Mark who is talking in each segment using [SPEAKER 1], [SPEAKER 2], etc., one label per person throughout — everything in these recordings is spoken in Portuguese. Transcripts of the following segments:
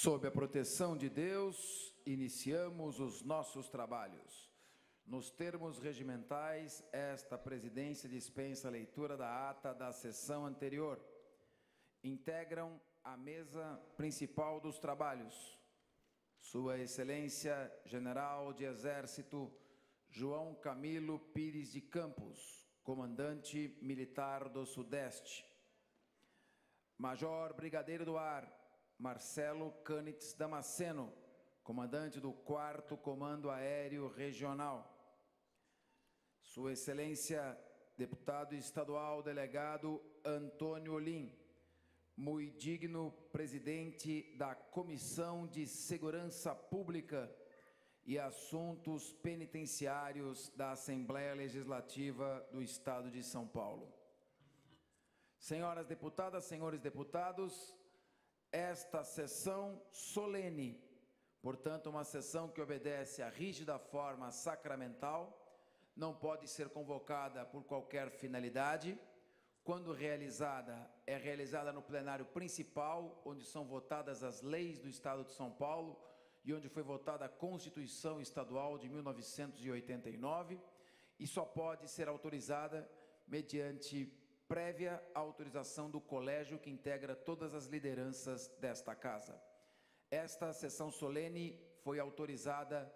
[SPEAKER 1] Sob a proteção de Deus, iniciamos os nossos trabalhos. Nos termos regimentais, esta presidência dispensa a leitura da ata da sessão anterior. Integram a mesa principal dos trabalhos. Sua Excelência General de Exército João Camilo Pires de Campos, comandante militar do Sudeste. Major Brigadeiro do Ar Marcelo Canitz Damasceno, comandante do 4 Comando Aéreo Regional. Sua Excelência, deputado estadual delegado Antônio Olim, muito digno presidente da Comissão de Segurança Pública e Assuntos Penitenciários da Assembleia Legislativa do Estado de São Paulo. Senhoras deputadas, senhores deputados, esta sessão solene, portanto, uma sessão que obedece à rígida forma sacramental, não pode ser convocada por qualquer finalidade. Quando realizada, é realizada no plenário principal, onde são votadas as leis do Estado de São Paulo e onde foi votada a Constituição Estadual de 1989, e só pode ser autorizada mediante prévia autorização do colégio que integra todas as lideranças desta casa. Esta sessão solene foi autorizada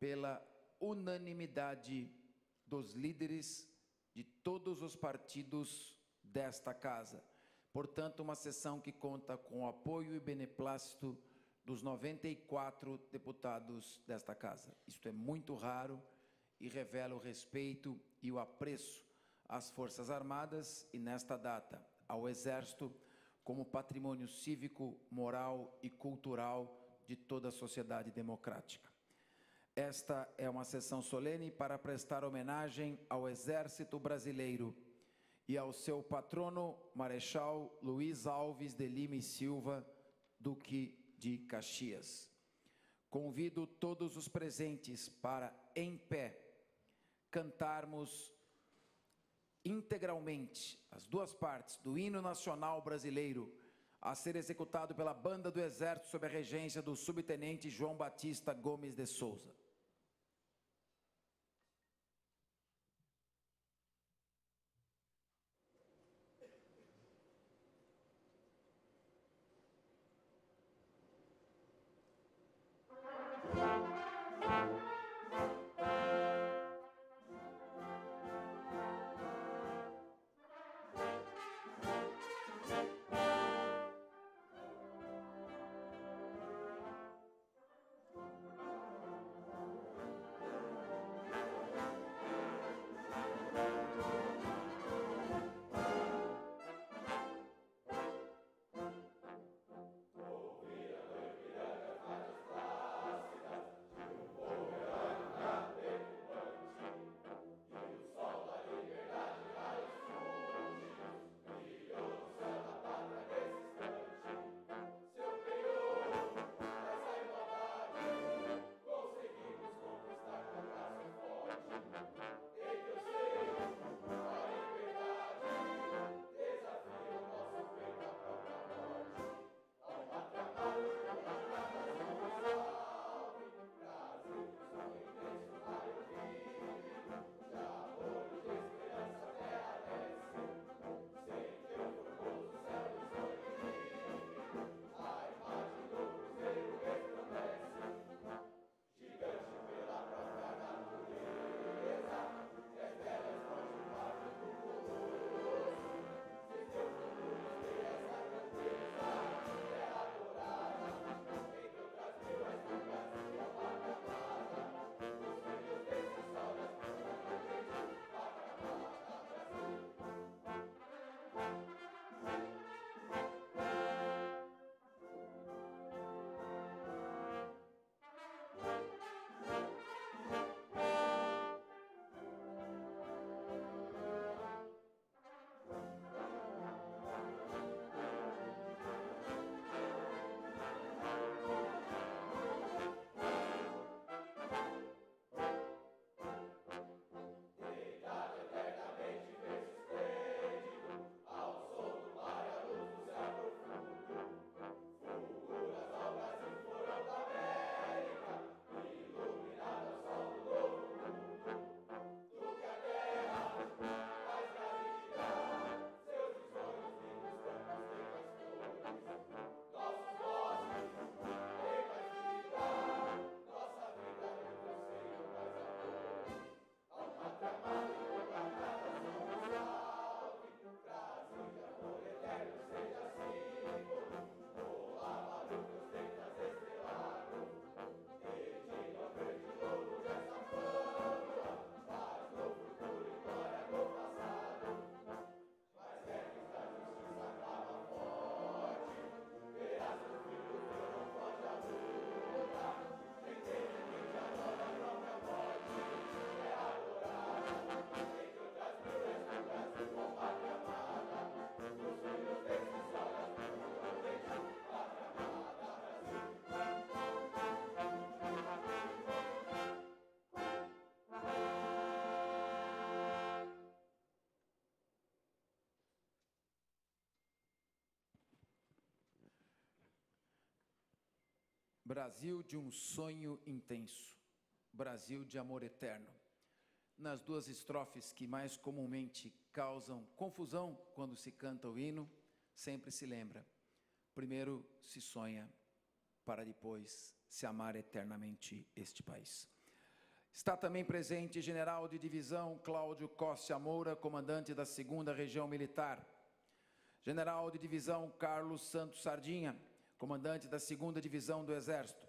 [SPEAKER 1] pela unanimidade dos líderes de todos os partidos desta casa. Portanto, uma sessão que conta com o apoio e beneplácito dos 94 deputados desta casa. Isto é muito raro e revela o respeito e o apreço às Forças Armadas e, nesta data, ao Exército, como patrimônio cívico, moral e cultural de toda a sociedade democrática. Esta é uma sessão solene para prestar homenagem ao Exército Brasileiro e ao seu patrono, Marechal Luiz Alves de Lima e Silva, Duque de Caxias. Convido todos os presentes para, em pé, cantarmos integralmente as duas partes do hino nacional brasileiro a ser executado pela banda do Exército sob a regência do subtenente João Batista Gomes de Souza. Brasil de um sonho intenso, Brasil de amor eterno. Nas duas estrofes que mais comumente causam confusão quando se canta o hino, sempre se lembra. Primeiro se sonha, para depois se amar eternamente este país. Está também presente General de Divisão Cláudio Costa Moura, comandante da Segunda Região Militar. General de Divisão Carlos Santos Sardinha, comandante da Segunda Divisão do Exército.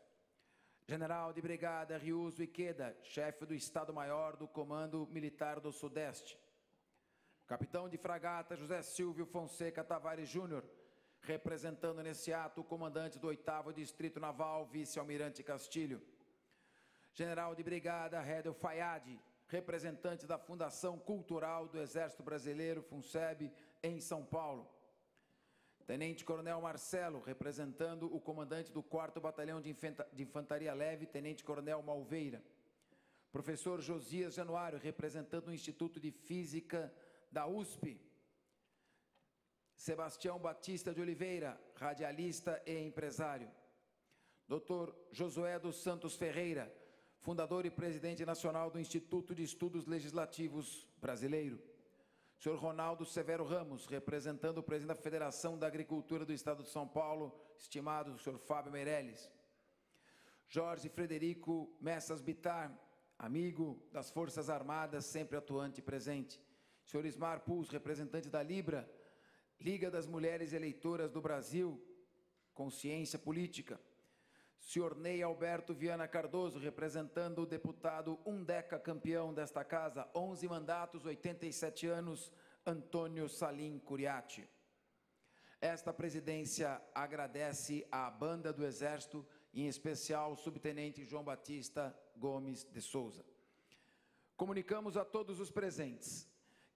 [SPEAKER 1] General de Brigada Riuso Iqueda, chefe do Estado-Maior do Comando Militar do Sudeste. Capitão de Fragata José Silvio Fonseca Tavares Júnior, representando nesse ato o comandante do 8 Distrito Naval, vice-almirante Castilho. General de Brigada Redel Fayad, representante da Fundação Cultural do Exército Brasileiro, FUNSEB, em São Paulo. Tenente Coronel Marcelo, representando o comandante do 4 Batalhão de Infantaria Leve, Tenente Coronel Malveira. Professor Josias Januário, representando o Instituto de Física da USP. Sebastião Batista de Oliveira, radialista e empresário. Dr. Josué dos Santos Ferreira, fundador e presidente nacional do Instituto de Estudos Legislativos Brasileiro. Senhor Ronaldo Severo Ramos, representando o presidente da Federação da Agricultura do Estado de São Paulo, estimado senhor Fábio Meirelles. Jorge Frederico Messas Bitar, amigo das Forças Armadas, sempre atuante e presente. Senhor Ismar Pus, representante da Libra, Liga das Mulheres Eleitoras do Brasil, Consciência Política. Senhor Ney Alberto Viana Cardoso, representando o deputado Undeca, campeão desta casa, 11 mandatos, 87 anos, Antônio Salim Curiati. Esta presidência agradece à banda do Exército, em especial o subtenente João Batista Gomes de Souza. Comunicamos a todos os presentes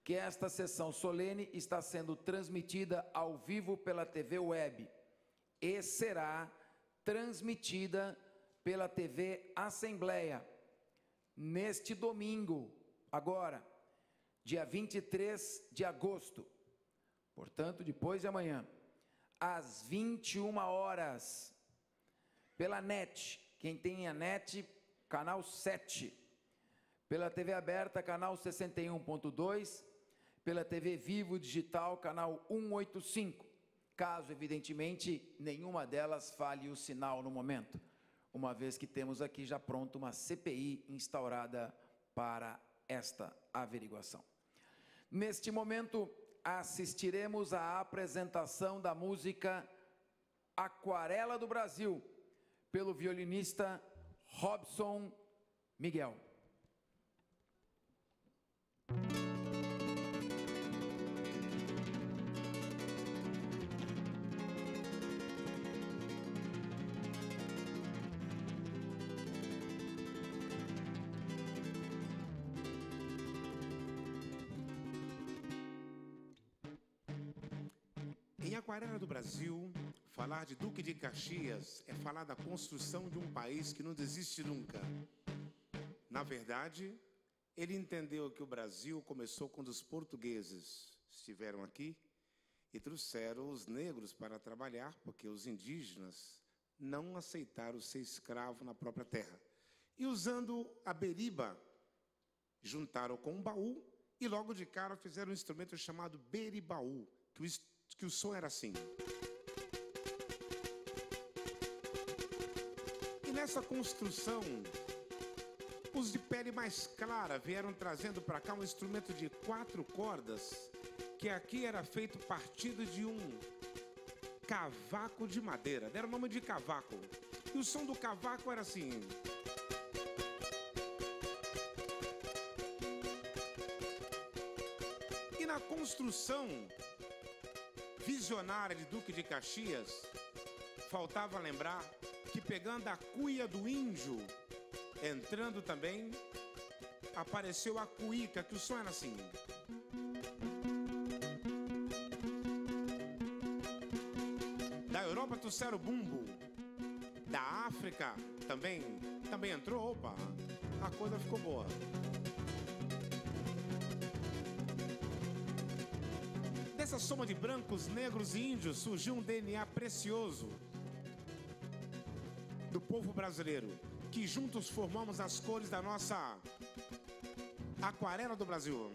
[SPEAKER 1] que esta sessão solene está sendo transmitida ao vivo pela TV Web e será transmitida pela TV Assembleia neste domingo, agora, dia 23 de agosto, portanto, depois de amanhã, às 21 horas, pela NET. Quem tem a NET, canal 7. Pela TV aberta, canal 61.2. Pela TV Vivo Digital, canal 185 caso, evidentemente, nenhuma delas fale o sinal no momento, uma vez que temos aqui já pronto uma CPI instaurada para esta averiguação. Neste momento, assistiremos à apresentação da música Aquarela do Brasil, pelo violinista Robson Miguel.
[SPEAKER 2] Aquarela do Brasil, falar de Duque de Caxias é falar da construção de um país que não desiste nunca. Na verdade, ele entendeu que o Brasil começou quando os portugueses estiveram aqui e trouxeram os negros para trabalhar, porque os indígenas não aceitaram ser escravo na própria terra. E usando a beriba, juntaram com um baú e logo de cara fizeram um instrumento chamado beribaú, que o que o som era assim. E nessa construção, os de pele mais clara vieram trazendo para cá um instrumento de quatro cordas, que aqui era feito partido de um cavaco de madeira. Deram o nome de cavaco. E o som do cavaco era assim. E na construção visionária de Duque de Caxias, faltava lembrar que pegando a cuia do índio, entrando também, apareceu a cuíca, que o som era assim. Da Europa trouxeram o bumbo. Da África também, também entrou, opa, a coisa ficou boa. Dessa soma de brancos, negros e índios surgiu um DNA precioso do povo brasileiro, que juntos formamos as cores da nossa aquarela do. Brasil!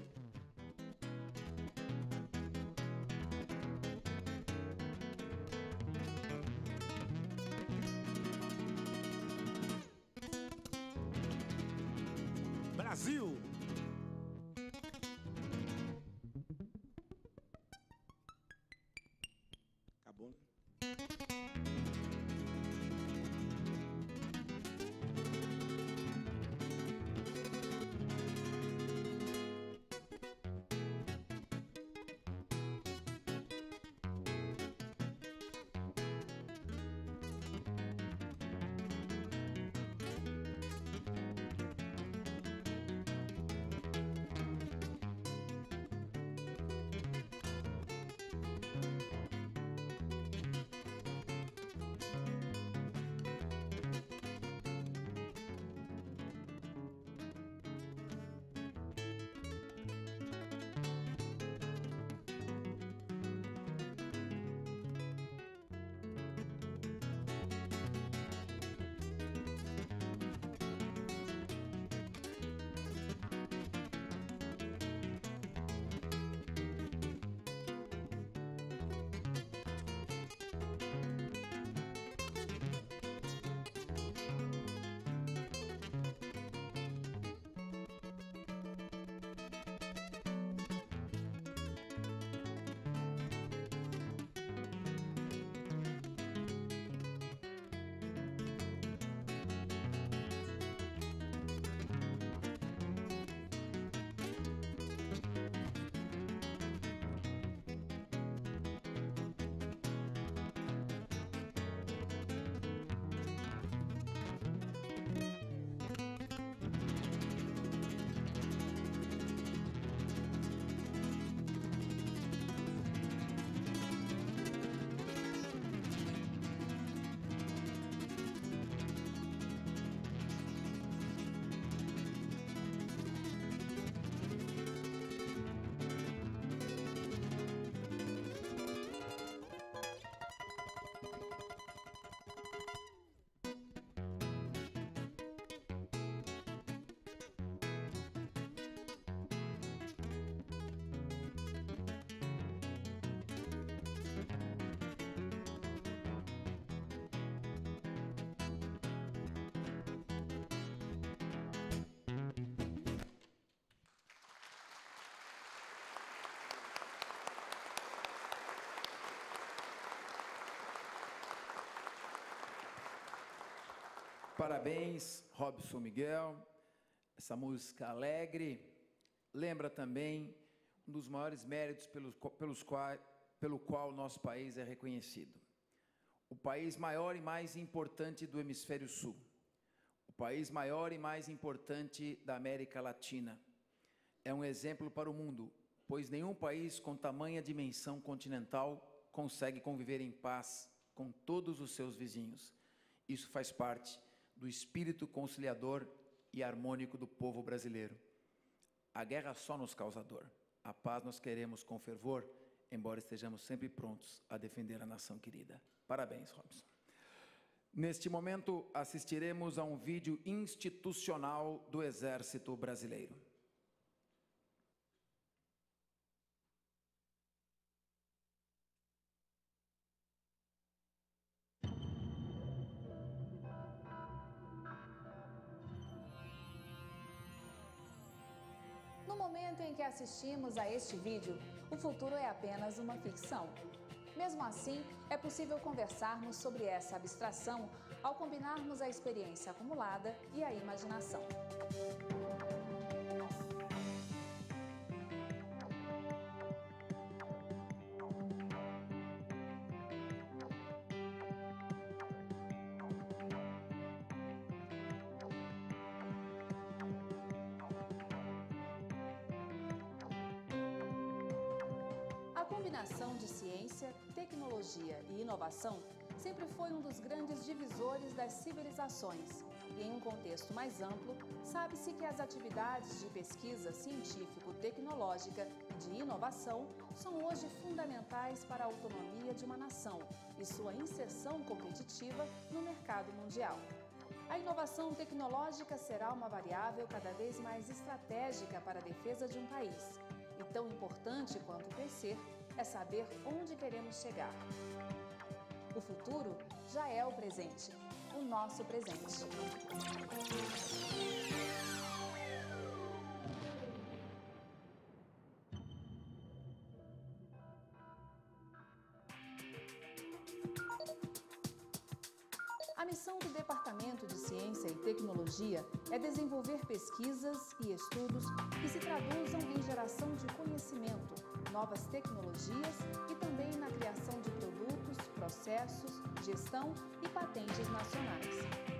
[SPEAKER 1] Parabéns, Robson Miguel. Essa música alegre lembra também um dos maiores méritos pelos, pelos quais, pelo qual nosso país é reconhecido. O país maior e mais importante do hemisfério sul. O país maior e mais importante da América Latina. É um exemplo para o mundo, pois nenhum país com tamanha dimensão continental consegue conviver em paz com todos os seus vizinhos. Isso faz parte do espírito conciliador e harmônico do povo brasileiro. A guerra só nos causa dor. A paz nós queremos com fervor, embora estejamos sempre prontos a defender a nação querida. Parabéns, Robson. Neste momento, assistiremos a um vídeo institucional do Exército Brasileiro.
[SPEAKER 3] Assistimos a este vídeo, o futuro é apenas uma ficção. Mesmo assim, é possível conversarmos sobre essa abstração ao combinarmos a experiência acumulada e a imaginação. Combinação de ciência, tecnologia e inovação sempre foi um dos grandes divisores das civilizações. E em um contexto mais amplo, sabe-se que as atividades de pesquisa científico-tecnológica e de inovação são hoje fundamentais para a autonomia de uma nação e sua inserção competitiva no mercado mundial. A inovação tecnológica será uma variável cada vez mais estratégica para a defesa de um país. E tão importante quanto crescer é saber onde queremos chegar. O futuro já é o presente, o nosso presente. A missão do Departamento de Ciência e Tecnologia é desenvolver pesquisas e estudos que se traduzam em geração de conhecimento, novas tecnologias e também na criação de produtos, processos, gestão e patentes nacionais.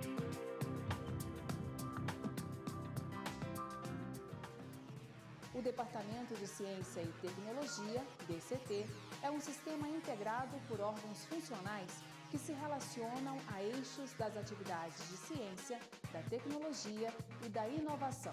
[SPEAKER 3] O Departamento de Ciência e Tecnologia, DCT, é um sistema integrado por órgãos funcionais que se relacionam a eixos das atividades de ciência, da tecnologia e da inovação.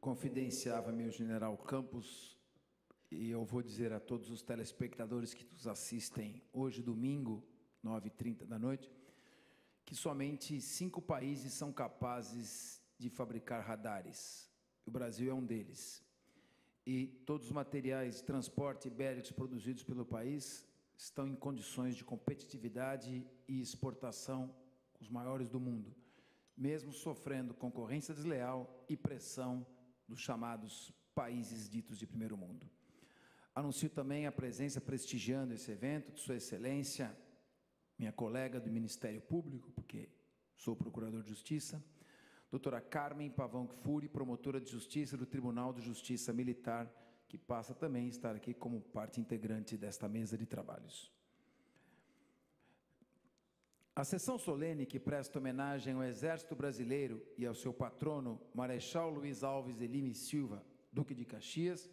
[SPEAKER 1] Confidenciava meu general Campos, e eu vou dizer a todos os telespectadores que nos assistem hoje, domingo, 9h30 da noite, que somente cinco países são capazes de fabricar radares. O Brasil é um deles. E todos os materiais de transporte bélicos produzidos pelo país estão em condições de competitividade e exportação os maiores do mundo, mesmo sofrendo concorrência desleal e pressão dos chamados países ditos de primeiro mundo. Anuncio também a presença prestigiando esse evento de Sua Excelência, minha colega do Ministério Público, porque sou procurador de Justiça, doutora Carmen Pavão Furi, promotora de Justiça do Tribunal de Justiça Militar, que passa também a estar aqui como parte integrante desta mesa de trabalhos. A sessão solene que presta homenagem ao Exército Brasileiro e ao seu patrono, Marechal Luiz Alves de Lima e Silva, Duque de Caxias,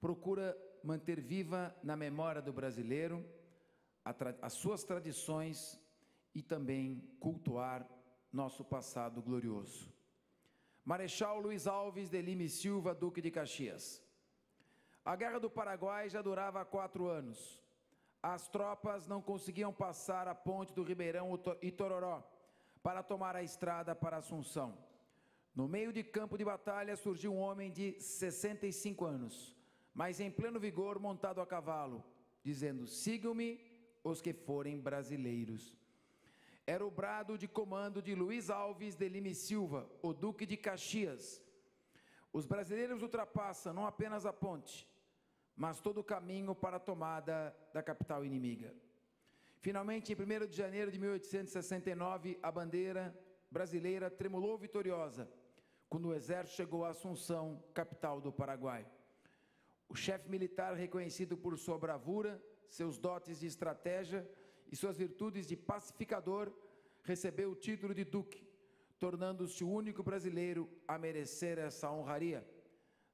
[SPEAKER 1] procura manter viva na memória do brasileiro as suas tradições e também cultuar nosso passado glorioso. Marechal Luiz Alves de Lima e Silva, Duque de Caxias. A Guerra do Paraguai já durava quatro anos as tropas não conseguiam passar a ponte do Ribeirão Itororó para tomar a estrada para Assunção. No meio de campo de batalha surgiu um homem de 65 anos, mas em pleno vigor, montado a cavalo, dizendo: Sigam-me os que forem brasileiros. Era o brado de comando de Luiz Alves de Lima e Silva, o Duque de Caxias. Os brasileiros ultrapassam não apenas a ponte, mas todo o caminho para a tomada da capital inimiga. Finalmente, em 1 de janeiro de 1869, a bandeira brasileira tremulou vitoriosa quando o exército chegou a Assunção, capital do Paraguai. O chefe militar, reconhecido por sua bravura, seus dotes de estratégia e suas virtudes de pacificador, recebeu o título de duque, tornando-se o único brasileiro a merecer essa honraria,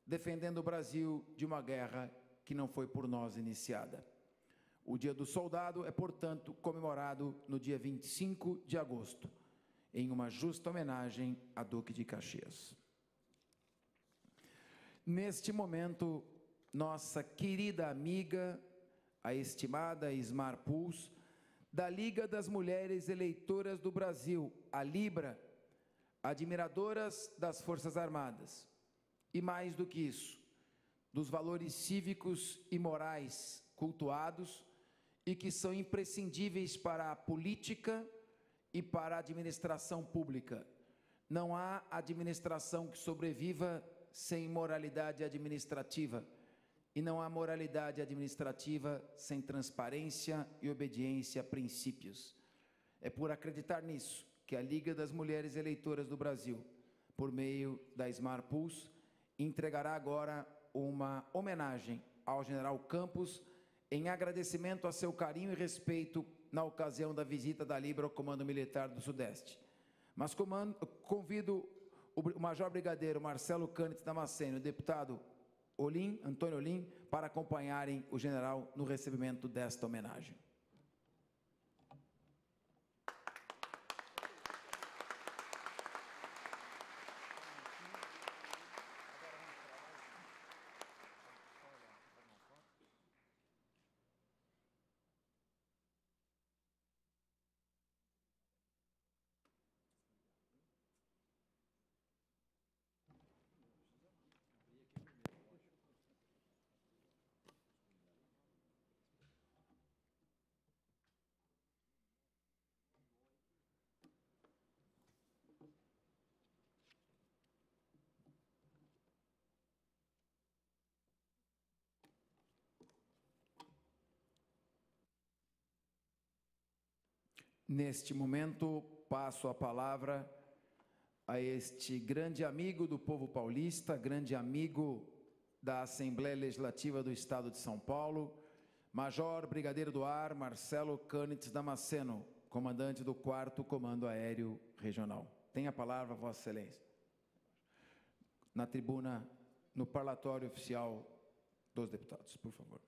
[SPEAKER 1] defendendo o Brasil de uma guerra que não foi por nós iniciada. O Dia do Soldado é, portanto, comemorado no dia 25 de agosto, em uma justa homenagem a Duque de Caxias. Neste momento, nossa querida amiga, a estimada Ismar Puls, da Liga das Mulheres Eleitoras do Brasil, a Libra, admiradoras das Forças Armadas. E mais do que isso, dos valores cívicos e morais cultuados e que são imprescindíveis para a política e para a administração pública. Não há administração que sobreviva sem moralidade administrativa e não há moralidade administrativa sem transparência e obediência a princípios. É por acreditar nisso que a Liga das Mulheres Eleitoras do Brasil, por meio da Smart Pulse, entregará agora uma homenagem ao General Campos em agradecimento a seu carinho e respeito na ocasião da visita da Libra ao Comando Militar do Sudeste. Mas comando, convido o Major Brigadeiro Marcelo Cândido Damasceno, deputado Olim, Antônio Olim, para acompanharem o general no recebimento desta homenagem. Neste momento, passo a palavra a este grande amigo do povo paulista, grande amigo da Assembleia Legislativa do Estado de São Paulo, Major Brigadeiro do Ar Marcelo Cânitz Damasceno, comandante do 4 Comando Aéreo Regional. Tem a palavra, Vossa Excelência. Na tribuna, no parlatório oficial dos deputados, por favor.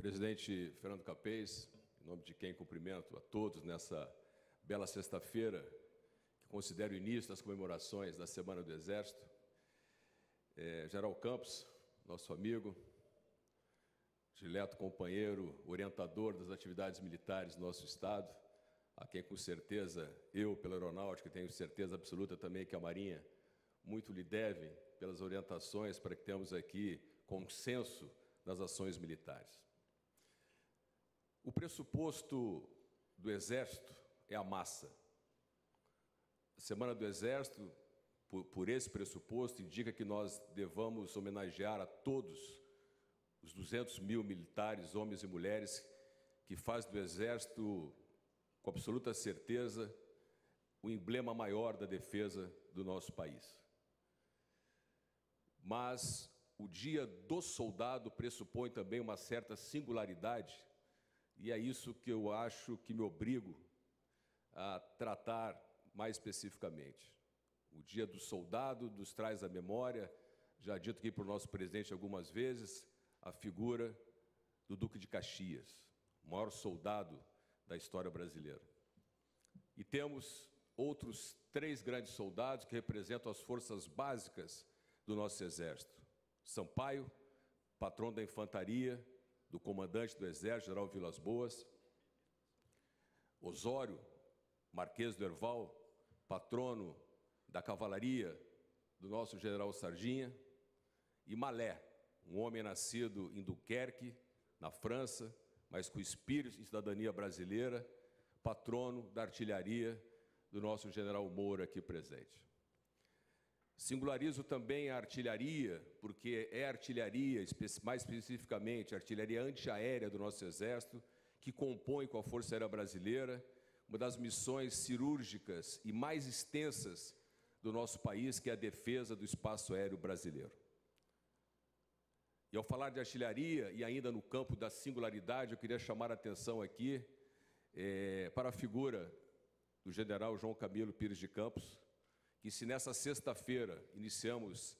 [SPEAKER 4] Presidente Fernando Capês, em nome de quem cumprimento a todos nessa bela sexta-feira, que considero o início das comemorações da Semana do Exército. É, Geral Campos, nosso amigo, dileto companheiro, orientador das atividades militares do nosso Estado, a quem com certeza eu, pela aeronáutica, tenho certeza absoluta também que a Marinha muito lhe deve pelas orientações para que tenhamos aqui consenso nas ações militares. O pressuposto do Exército é a massa. A Semana do Exército, por, por, esse pressuposto, indica que nós devamos homenagear a todos os 200 mil militares, homens e mulheres, que fazem do Exército, com absoluta certeza, o emblema maior da defesa do nosso país. Mas o Dia do Soldado pressupõe também uma certa singularidade e é isso que eu acho que me obrigo a tratar mais especificamente. O Dia do Soldado nos traz à memória, já dito aqui para o nosso presidente algumas vezes, a figura do Duque de Caxias, o maior soldado da história brasileira. E temos outros três grandes soldados que representam as forças básicas do nosso exército: Sampaio, patrão da infantaria, do comandante do Exército, General Vilas Boas, Osório, Marquês do Erval, patrono da cavalaria do nosso general Sardinha, e Malé, um homem nascido em Dunkerque, na França, mas com espírito e cidadania brasileira, patrono da artilharia do nosso general Moura aqui presente. Singularizo também a artilharia, porque é artilharia, mais especificamente, a artilharia antiaérea do nosso Exército, que compõe com a Força Aérea Brasileira uma das missões cirúrgicas e mais extensas do nosso país, que é a defesa do espaço aéreo brasileiro. E ao falar de artilharia, e ainda no campo da singularidade, eu queria chamar a atenção aqui é, para a figura do general João Camilo Pires de Campos, que se nessa sexta-feira iniciamos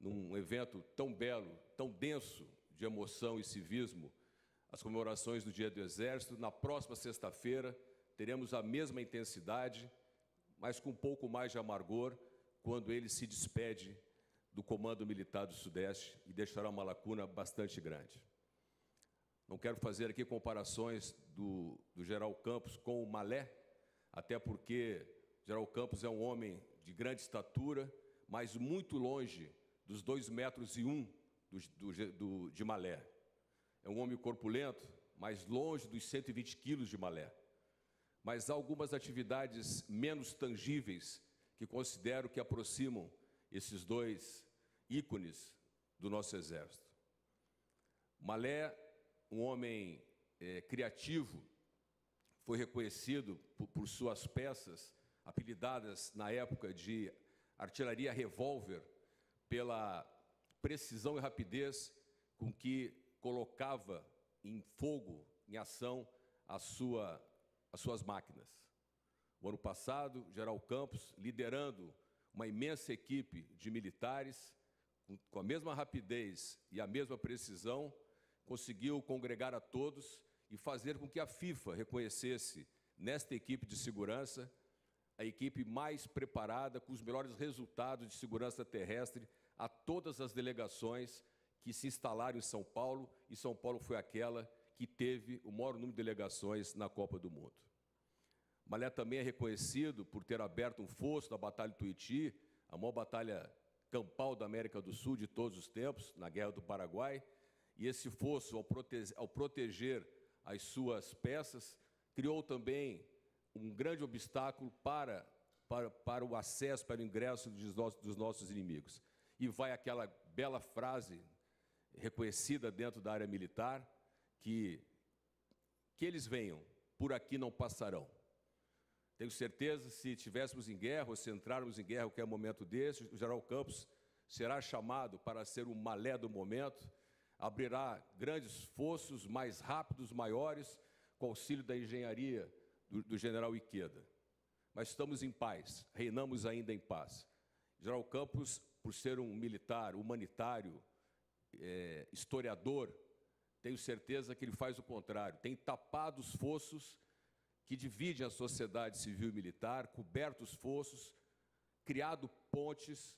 [SPEAKER 4] num evento tão belo, tão denso de emoção e civismo, as comemorações do Dia do Exército, na próxima sexta-feira teremos a mesma intensidade, mas com um pouco mais de amargor, quando ele se despede do Comando Militar do Sudeste e deixará uma lacuna bastante grande. Não quero fazer aqui comparações do, do Geral Campos com o Malé, até porque Geral Campos é um homem de grande estatura, mas muito longe dos dois metros e um do, do, do, de Malé. É um homem corpulento, mas longe dos 120 quilos de Malé. Mas há algumas atividades menos tangíveis que considero que aproximam esses dois ícones do nosso exército. Malé, um homem é, criativo, foi reconhecido por, por suas peças, apelidadas na época de artilharia revólver, pela precisão e rapidez com que colocava em fogo, em ação, sua, as suas máquinas. O ano passado, Geral Campos, liderando uma imensa equipe de militares, com a mesma rapidez e a mesma precisão, conseguiu congregar a todos e fazer com que a FIFA reconhecesse nesta equipe de segurança a equipe mais preparada, com os melhores resultados de segurança terrestre a todas as delegações que se instalaram em São Paulo, e São Paulo foi aquela que teve o maior número de delegações na Copa do Mundo. Malé também é reconhecido por ter aberto um fosso na Batalha de Tuiuti, a maior batalha campal da América do Sul de todos os tempos, na Guerra do Paraguai, e esse fosso, ao proteger as suas peças, criou também um grande obstáculo para, para, para o acesso, para o ingresso dos nossos, dos nossos inimigos. E vai aquela bela frase reconhecida dentro da área militar, que, que eles venham, por aqui não passarão. Tenho certeza, se estivéssemos em guerra, ou se entrarmos em guerra, qualquer momento desse, o general Campos será chamado para ser o malé do momento, abrirá grandes fossos mais rápidos, maiores, com auxílio da engenharia do, do general Iqueda. Mas estamos em paz, reinamos ainda em paz. General Campos, por ser um militar humanitário, é, historiador, tenho certeza que ele faz o contrário, tem tapado os fossos que dividem a sociedade civil e militar, coberto os fossos, criado pontes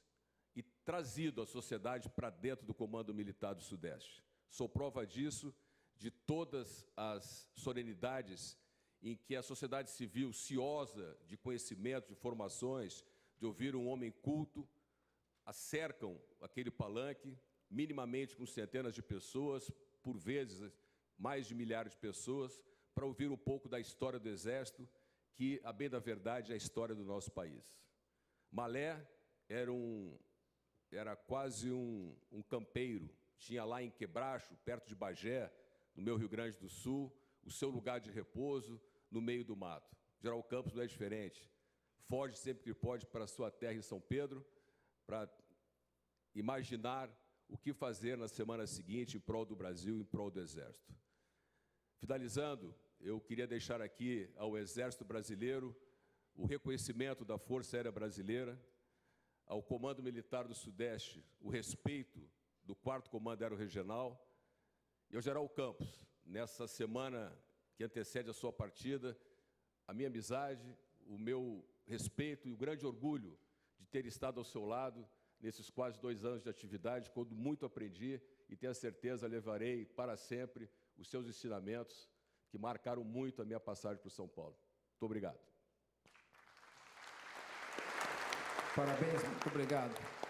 [SPEAKER 4] e trazido a sociedade para dentro do Comando Militar do Sudeste. Sou prova disso de todas as solenidades em que a sociedade civil, ciosa de conhecimentos, de formações, de ouvir um homem culto, acercam aquele palanque, minimamente com centenas de pessoas, por vezes mais de milhares de pessoas, para ouvir um pouco da história do Exército, que, a bem da verdade, é a história do nosso país. Malé era, um, era quase um, um campeiro, tinha lá em Quebracho, perto de Bagé, no meu Rio Grande do Sul, o seu lugar de repouso, no meio do mato. Geral Campos não é diferente. Foge sempre que pode para a sua terra em São Pedro, para imaginar o que fazer na semana seguinte em prol do Brasil, em prol do Exército. Finalizando, eu queria deixar aqui ao Exército Brasileiro o reconhecimento da Força Aérea Brasileira, ao Comando Militar do Sudeste, o respeito do 4 Comando Aéreo Regional e ao General Campos, nessa semana que antecede a sua partida, a minha amizade, o meu respeito e o grande orgulho de ter estado ao seu lado nesses quase dois anos de atividade, quando muito aprendi e tenho a certeza levarei para sempre os seus ensinamentos que marcaram muito a minha passagem por São Paulo. Muito obrigado.
[SPEAKER 1] Parabéns, muito obrigado.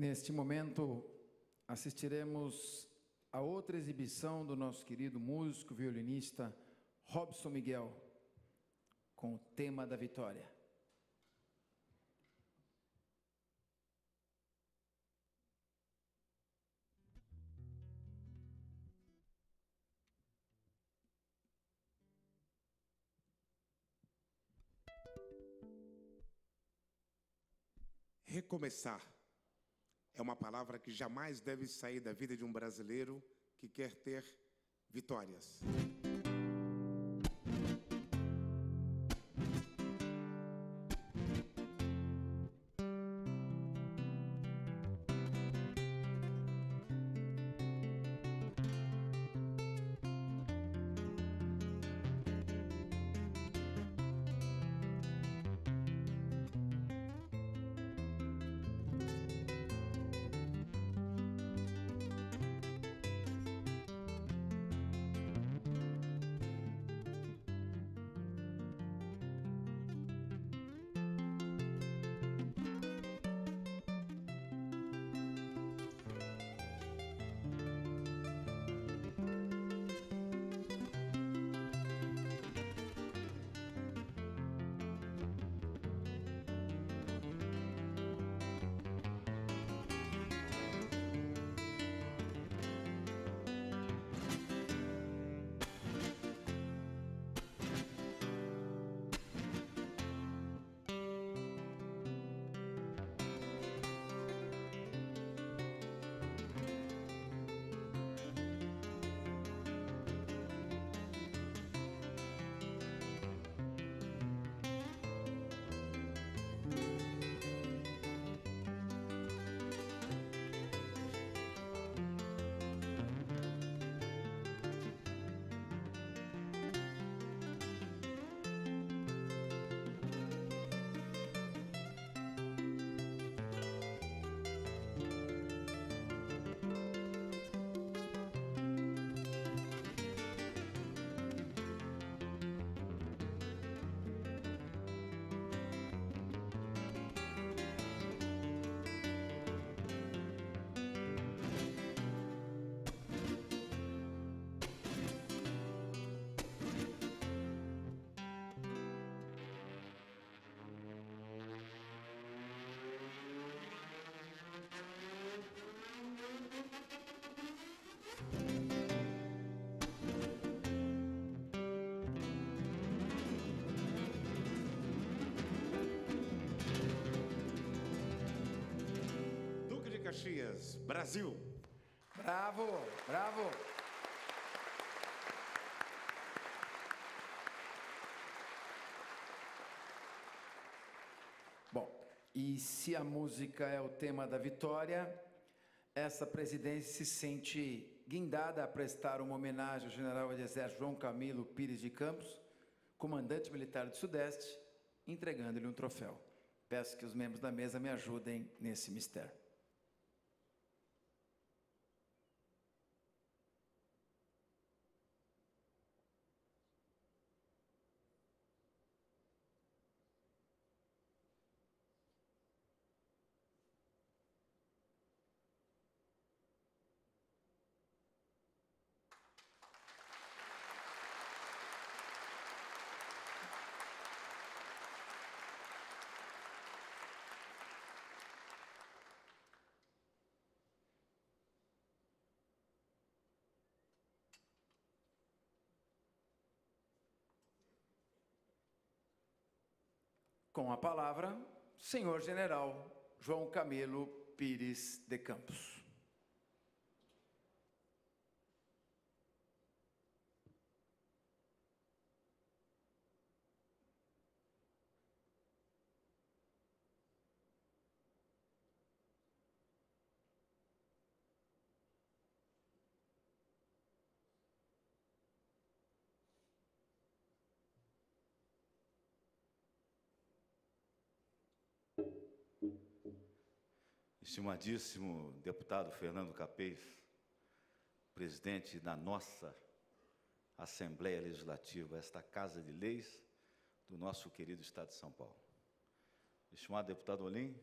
[SPEAKER 1] Neste momento, assistiremos a outra exibição do nosso querido músico violinista Robson Miguel, com o tema da vitória.
[SPEAKER 2] Recomeçar é uma palavra que jamais deve sair da vida de um brasileiro que quer ter vitórias. Caxias, Brasil.
[SPEAKER 1] Bravo, bravo. Bom, e se a música é o tema da vitória, essa presidência se sente guindada a prestar uma homenagem ao general de exército João Camilo Pires de Campos, comandante militar do Sudeste, entregando-lhe um troféu. Peço que os membros da mesa me ajudem nesse mistério. Com a palavra, senhor general João Camilo Pires de Campos.
[SPEAKER 5] Estimadíssimo deputado Fernando Capês, presidente da nossa Assembleia Legislativa, esta Casa de Leis do nosso querido Estado de São Paulo. Estimado deputado Olim,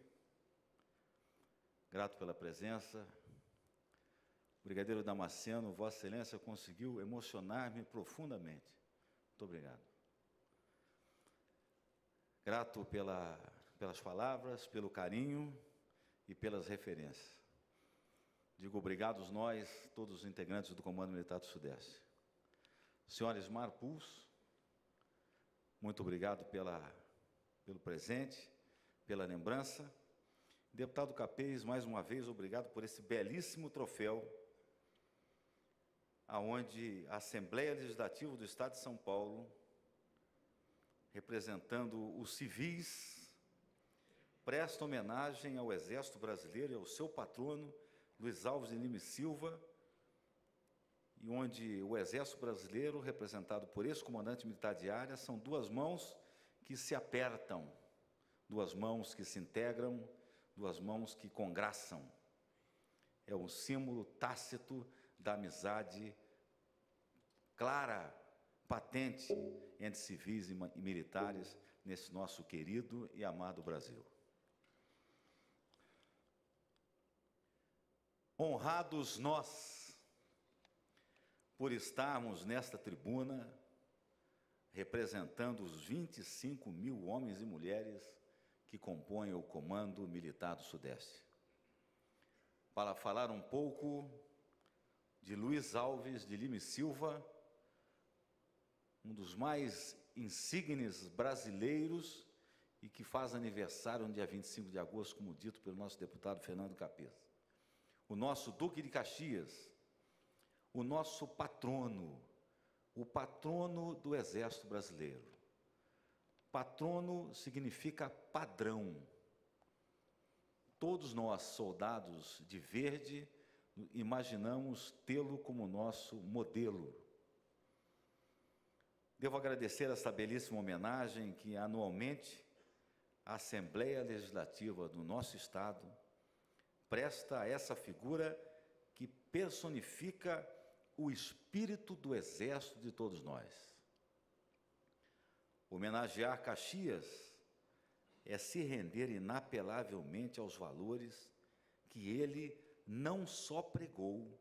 [SPEAKER 5] grato pela presença. Brigadeiro Damasceno, Vossa Excelência conseguiu emocionar-me profundamente. Muito obrigado. Grato pela, pelas palavras, pelo carinho e pelas referências. Digo obrigados nós, todos os integrantes do Comando Militar do Sudeste. Senhor Pulso, muito obrigado pela, pelo presente, pela lembrança. Deputado Capês, mais uma vez, obrigado por esse belíssimo troféu, aonde a Assembleia Legislativa do Estado de São Paulo, representando os civis presta homenagem ao Exército Brasileiro e ao seu patrono, Luiz Alves de Lima Silva, e onde o Exército Brasileiro, representado por esse comandante militar de área, são duas mãos que se apertam, duas mãos que se integram, duas mãos que congraçam. É um símbolo tácito da amizade clara, patente entre civis e militares nesse nosso querido e amado Brasil. Honrados nós por estarmos nesta tribuna representando os 25 mil homens e mulheres que compõem o Comando Militar do Sudeste. Para falar um pouco de Luiz Alves de Lima e Silva, um dos mais insignes brasileiros e que faz aniversário no dia 25 de agosto, como dito pelo nosso deputado Fernando Capesa o nosso Duque de Caxias, o nosso patrono, o patrono do Exército Brasileiro. Patrono significa padrão. Todos nós, soldados de verde, imaginamos tê-lo como nosso modelo. Devo agradecer esta belíssima homenagem que anualmente a Assembleia Legislativa do nosso Estado presta a essa figura que personifica o espírito do exército de todos nós. Homenagear Caxias é se render inapelavelmente aos valores que ele não só pregou,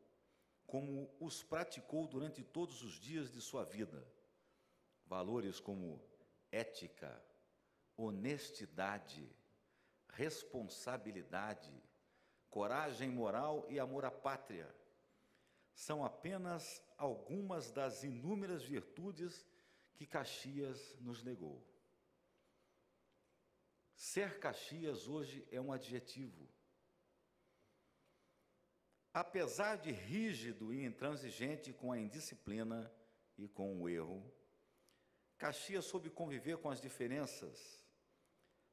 [SPEAKER 5] como os praticou durante todos os dias de sua vida. Valores como ética, honestidade, responsabilidade, coragem moral e amor à pátria. São apenas algumas das inúmeras virtudes que Caxias nos negou. Ser Caxias hoje é um adjetivo. Apesar de rígido e intransigente com a indisciplina e com o erro, Caxias soube conviver com as diferenças,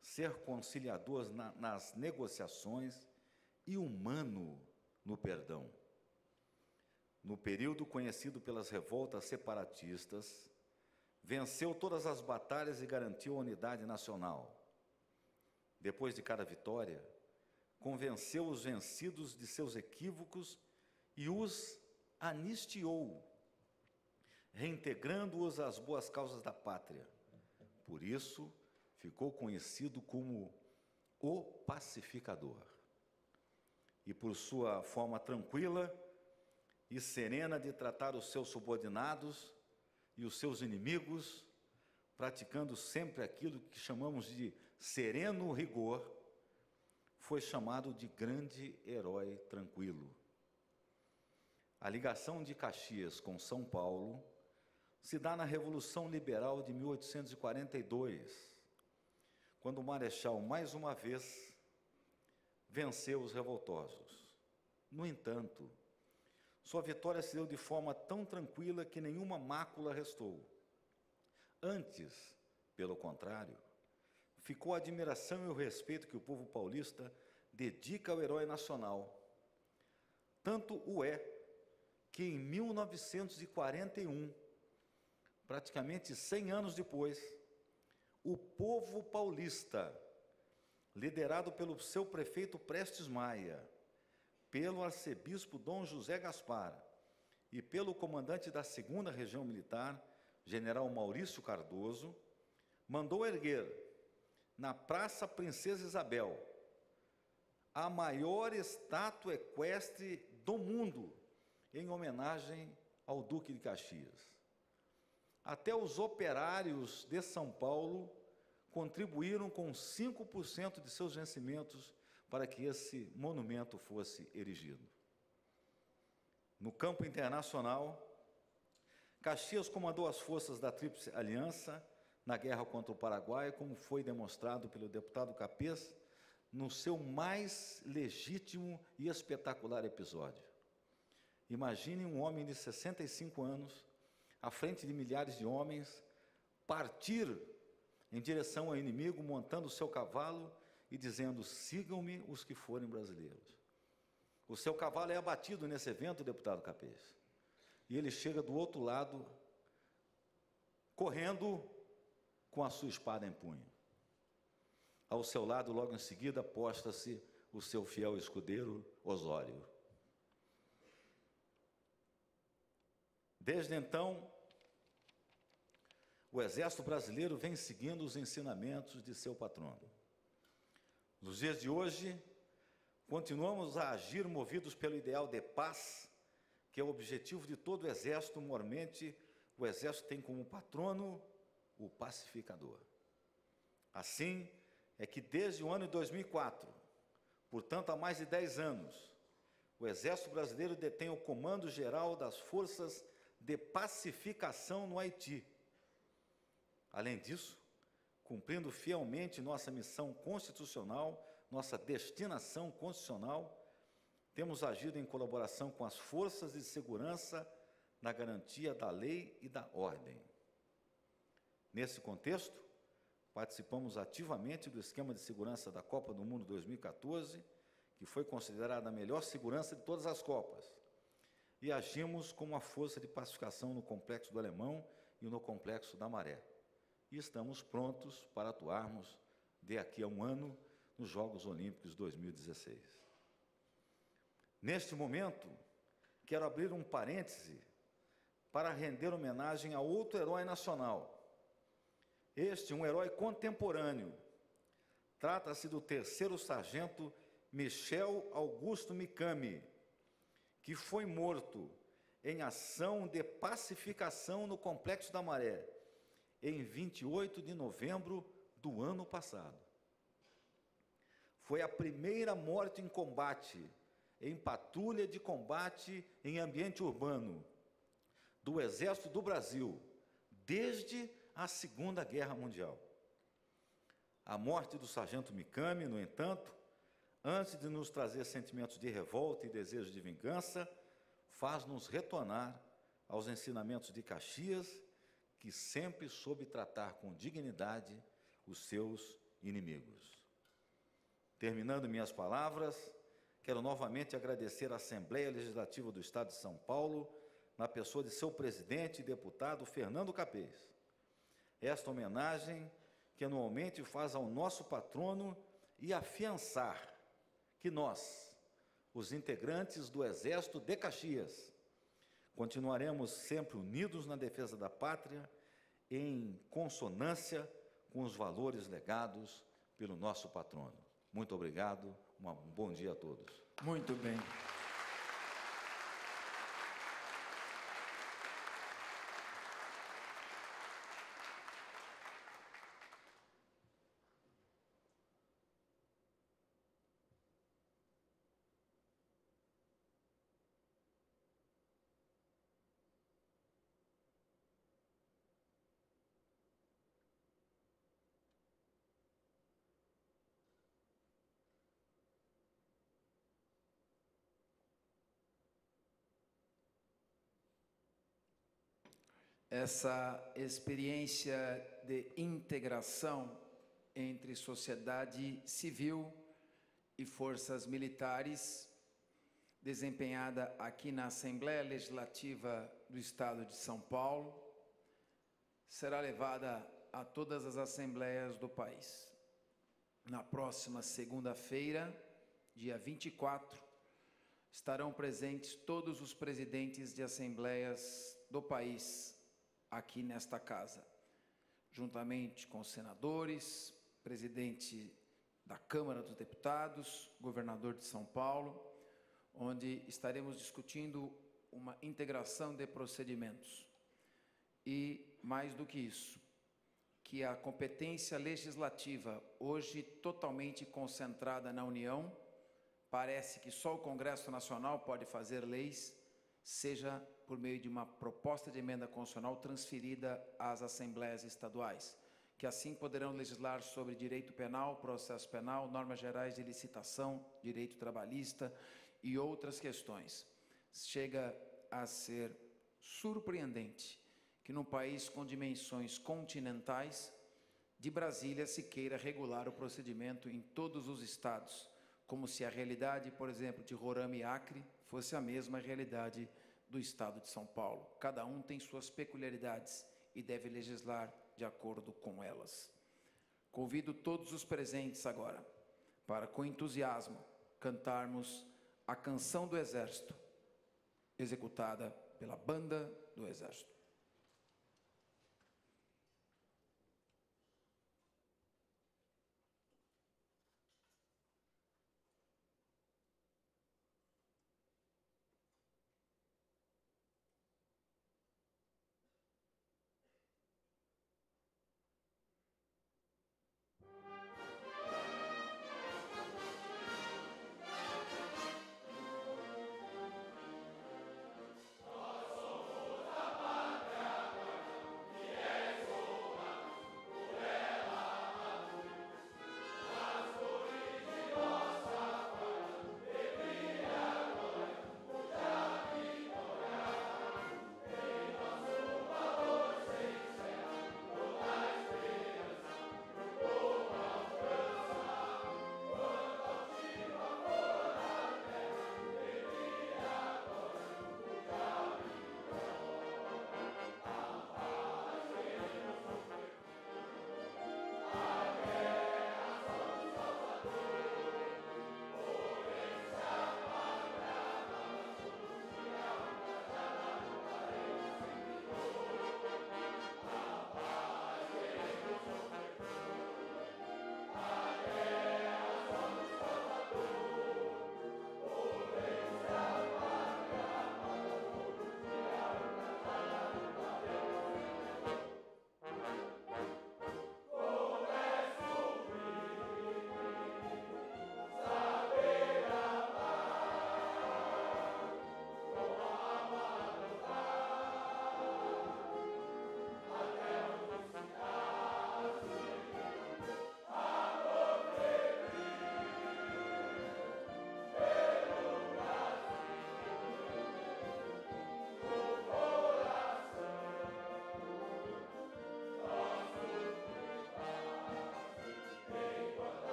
[SPEAKER 5] ser conciliador na, nas negociações e humano no perdão. No período conhecido pelas revoltas separatistas, venceu todas as batalhas e garantiu a unidade nacional. Depois de cada vitória, convenceu os vencidos de seus equívocos e os anistiou, reintegrando-os às boas causas da pátria. Por isso, ficou conhecido como o pacificador e por sua forma tranquila e serena de tratar os seus subordinados e os seus inimigos, praticando sempre aquilo que chamamos de sereno rigor, foi chamado de grande herói tranquilo. A ligação de Caxias com São Paulo se dá na Revolução Liberal de 1842, quando o Marechal, mais uma vez, venceu os revoltosos. No entanto, sua vitória se deu de forma tão tranquila que nenhuma mácula restou. Antes, pelo contrário, ficou a admiração e o respeito que o povo paulista dedica ao herói nacional. Tanto o é que em 1941, praticamente 100 anos depois, o povo paulista liderado pelo seu prefeito Prestes Maia, pelo arcebispo Dom José Gaspar e pelo comandante da segunda região militar, general Maurício Cardoso, mandou erguer na Praça Princesa Isabel a maior estátua equestre do mundo em homenagem ao Duque de Caxias. Até os operários de São Paulo contribuíram com 5% de seus vencimentos para que esse monumento fosse erigido. No campo internacional, Caxias comandou as forças da Tríplice Aliança na guerra contra o Paraguai, como foi demonstrado pelo deputado Capês no seu mais legítimo e espetacular episódio. Imagine um homem de 65 anos, à frente de milhares de homens, partir em direção ao inimigo, montando o seu cavalo e dizendo: sigam-me os que forem brasileiros. O seu cavalo é abatido nesse evento, deputado Capês. E ele chega do outro lado, correndo com a sua espada em punho. Ao seu lado, logo em seguida, posta-se o seu fiel escudeiro, Osório. Desde então, o Exército Brasileiro vem seguindo os ensinamentos de seu patrono. Nos dias de hoje, continuamos a agir movidos pelo ideal de paz, que é o objetivo de todo o Exército. Mormente, o Exército tem como patrono o pacificador. Assim, é que desde o ano de 2004, portanto há mais de 10 anos, o Exército Brasileiro detém o comando geral das forças de pacificação no Haiti. Além disso, cumprindo fielmente nossa missão constitucional, nossa destinação constitucional, temos agido em colaboração com as forças de segurança na garantia da lei e da ordem. Nesse contexto, participamos ativamente do esquema de segurança da Copa do Mundo 2014, que foi considerada a melhor segurança de todas as Copas e agimos como uma força de pacificação no complexo do Alemão e no complexo da Maré. E estamos prontos para atuarmos de aqui a um ano nos Jogos Olímpicos 2016. Neste momento, quero abrir um parêntese para render homenagem a outro herói nacional. Este, um herói contemporâneo. Trata-se do terceiro sargento Michel Augusto Mikami, que foi morto em ação de pacificação no Complexo da Maré, em 28 de novembro do ano passado. Foi a primeira morte em combate, em patrulha de combate em ambiente urbano, do Exército do Brasil, desde a Segunda Guerra Mundial. A morte do sargento Mikami, no entanto, antes de nos trazer sentimentos de revolta e desejo de vingança, faz-nos retornar aos ensinamentos de Caxias, que sempre soube tratar com dignidade os seus inimigos. Terminando minhas palavras, quero novamente agradecer à Assembleia Legislativa do Estado de São Paulo, na pessoa de seu presidente e deputado Fernando Capês. Esta homenagem que anualmente faz ao nosso patrono e afiançar que nós, os integrantes do Exército de Caxias, continuaremos sempre unidos na defesa da pátria, em consonância com os valores legados pelo nosso patrono. Muito obrigado, um bom dia a todos.
[SPEAKER 1] Muito bem. Essa experiência de integração entre sociedade civil e forças militares, desempenhada aqui na Assembleia Legislativa do Estado de São Paulo, será levada a todas as assembleias do país. na próxima segunda-feira, dia 24, estarão presentes todos os presidentes de assembleias do país aqui nesta casa, juntamente com senadores, presidente da Câmara dos Deputados, governador de São Paulo, onde estaremos discutindo uma integração de procedimentos. E, mais do que isso, que a competência legislativa, hoje totalmente concentrada na União, parece que só o Congresso Nacional pode fazer leis, seja por meio de uma proposta de emenda constitucional transferida às assembleias estaduais, que assim poderão legislar sobre direito penal, processo penal, normas gerais de licitação, direito trabalhista e outras questões. Chega a ser surpreendente que num país com dimensões continentais, de Brasília se queira regular o procedimento em todos os estados, como se a realidade, por exemplo, de Roraima e Acre fosse a mesma realidade do estado de São Paulo. Cada um tem suas peculiaridades e deve legislar de acordo com elas. Convido todos os presentes agora para, com entusiasmo, cantarmos a canção do Exército, executada pela Banda do Exército.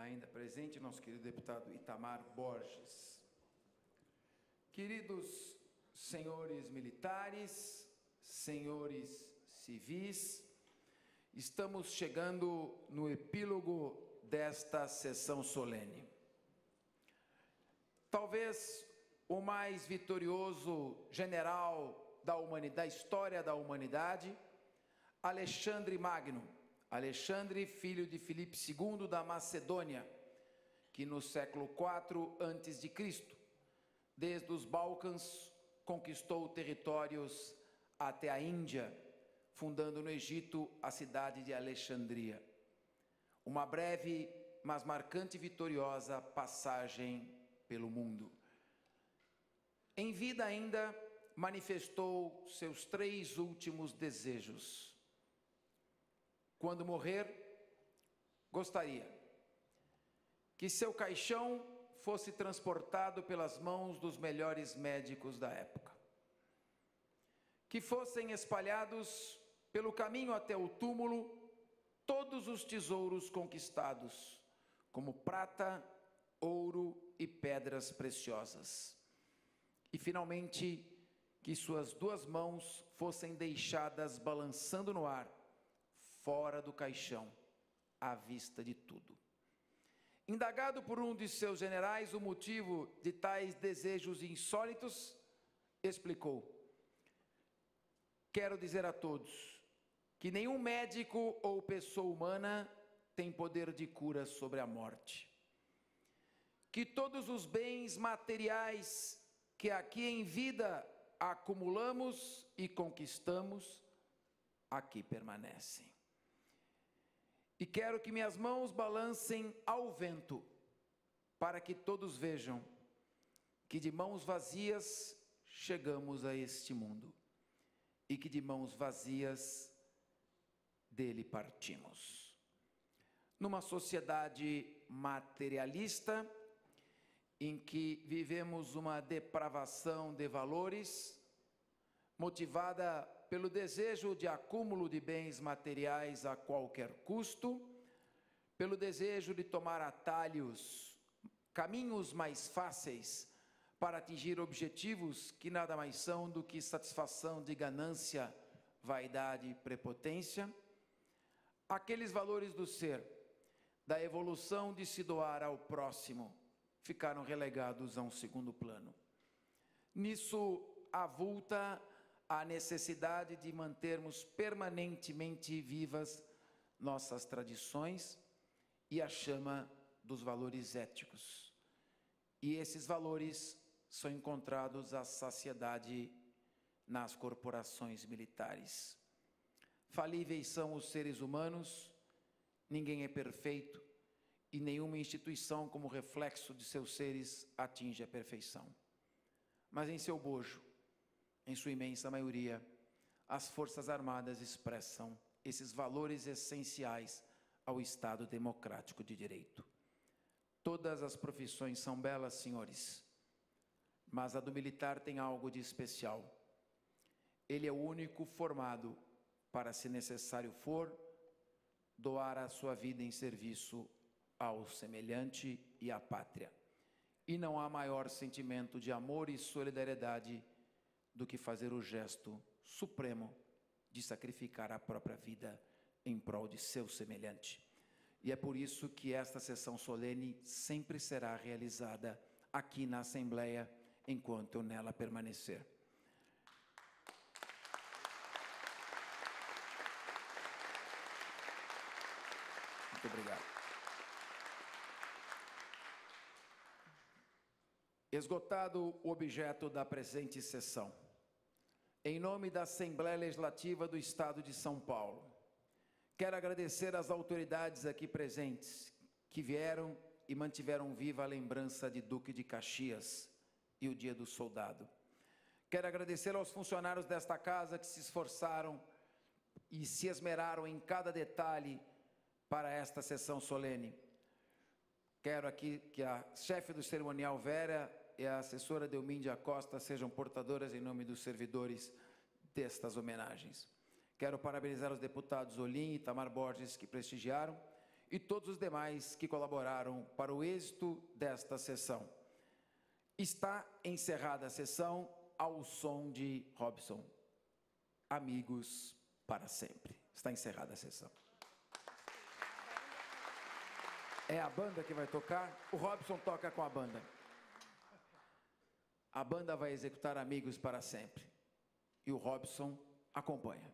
[SPEAKER 1] Ainda presente, nosso querido deputado Itamar Borges. Queridos senhores militares, senhores civis, estamos chegando no epílogo desta sessão solene. talvez o mais vitorioso general da, da história da humanidade, Alexandre Magno, Alexandre, filho de Filipe II da Macedônia, que no século IV Cristo, desde os Balcãs, conquistou territórios até a Índia, fundando no Egito a cidade de Alexandria. Uma breve, mas marcante e vitoriosa passagem pelo mundo. Em vida ainda manifestou seus três últimos desejos. Quando morrer, gostaria que seu caixão fosse transportado pelas mãos dos melhores médicos da época, que fossem espalhados pelo caminho até o túmulo todos os tesouros conquistados, como prata, ouro e pedras preciosas. E finalmente, que suas duas mãos fossem deixadas balançando no ar, fora do caixão, à vista de tudo. Indagado por um de seus generais o motivo de tais desejos insólitos, explicou: Quero dizer a todos que nenhum médico ou pessoa humana tem poder de cura sobre a morte. Que todos os bens materiais que aqui em vida acumulamos e conquistamos, aqui permanecem. E quero que minhas mãos balancem ao vento, para que todos vejam que de mãos vazias chegamos a este mundo e que de mãos vazias dele partimos. Numa sociedade materialista, em que vivemos uma depravação de valores, motivada pelo desejo de acúmulo de bens materiais a qualquer custo, pelo desejo de tomar atalhos, caminhos mais fáceis para atingir objetivos que nada mais são do que satisfação de ganância, vaidade e prepotência, aqueles valores do ser, da evolução de se doar ao próximo, ficaram relegados a um segundo plano. Nisso avulta a necessidade de mantermos permanentemente vivas nossas tradições e a chama dos valores éticos. E esses valores são encontrados à saciedade nas corporações militares. Falíveis são os seres humanos, ninguém é perfeito, e nenhuma instituição, como reflexo de seus seres, atinge a perfeição. Mas em seu bojo, em sua imensa maioria, as Forças Armadas expressam esses valores essenciais ao Estado democrático de direito. Todas as profissões são belas, senhores, mas a do militar tem algo de especial. Ele é o único formado para, se necessário for, doar a sua vida em serviço ao semelhante e à pátria. E não há maior sentimento de amor e solidariedade do que fazer o gesto supremo de sacrificar a própria vida em prol de seu semelhante. E é por isso que esta sessão solene sempre será realizada aqui na Assembleia enquanto eu nela permanecer. Muito obrigado. Esgotado o objeto da presente sessão, em nome da Assembleia Legislativa do Estado de São Paulo, quero agradecer às autoridades aqui presentes que vieram e mantiveram viva a lembrança de Duque de Caxias e o Dia do Soldado. Quero agradecer aos funcionários desta casa que se esforçaram e se esmeraram em cada detalhe para esta sessão solene. Quero aqui que a chefe do cerimonial Vera e a assessora Delmíndia Costa sejam portadoras em nome dos servidores destas homenagens. Quero parabenizar os deputados Olim e Tamar Borges que prestigiaram e todos os demais que colaboraram para o êxito desta sessão. Está encerrada a sessão ao som de Robson. Amigos para sempre. Está encerrada a sessão. É a banda que vai tocar? O Robson toca com a banda. A banda vai executar Amigos para Sempre. E o Robson acompanha.